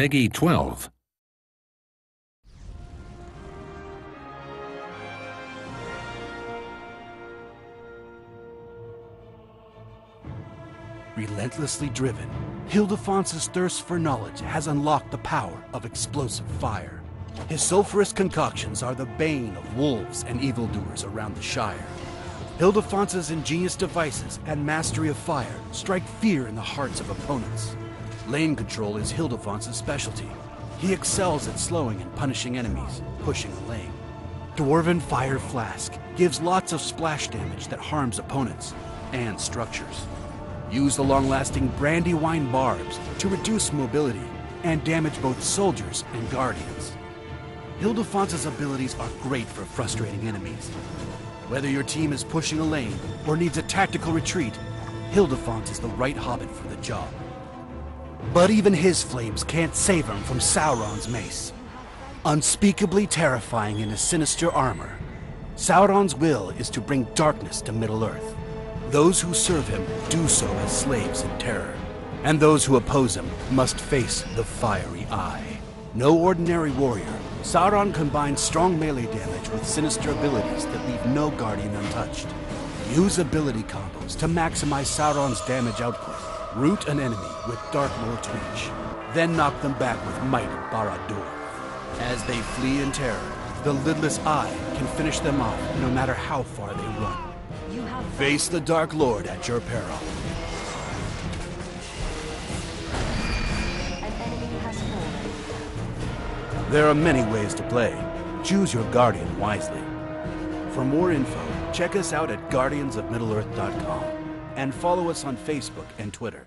PEGI 12. Relentlessly driven, Hildifons's thirst for knowledge has unlocked the power of explosive fire. His sulfurous concoctions are the bane of wolves and evildoers around the Shire. Hildifons's ingenious devices and mastery of fire strike fear in the hearts of opponents. Lane control is Hildifons's specialty. He excels at slowing and punishing enemies, pushing a lane. Dwarven Fire Flask gives lots of splash damage that harms opponents and structures. Use the long-lasting Brandywine Barbs to reduce mobility and damage both soldiers and guardians. Hildifons's abilities are great for frustrating enemies. Whether your team is pushing a lane or needs a tactical retreat, Hildifons is the right hobbit for the job. But even his flames can't save him from Sauron's mace. Unspeakably terrifying in his sinister armor, Sauron's will is to bring darkness to Middle-earth. Those who serve him do so as slaves in terror, and those who oppose him must face the fiery eye. No ordinary warrior, Sauron combines strong melee damage with sinister abilities that leave no guardian untouched. Use ability combos to maximize Sauron's damage output. Root an enemy with Dark Lord's Reach, then knock them back with Might of Barad-dûr. As they flee in terror, the Lidless Eye can finish them off no matter how far they run. Face the Dark Lord at your peril. an enemy has. There are many ways to play. Choose your Guardian wisely. For more info, check us out at guardiansofmiddleearth.com and follow us on Facebook and Twitter.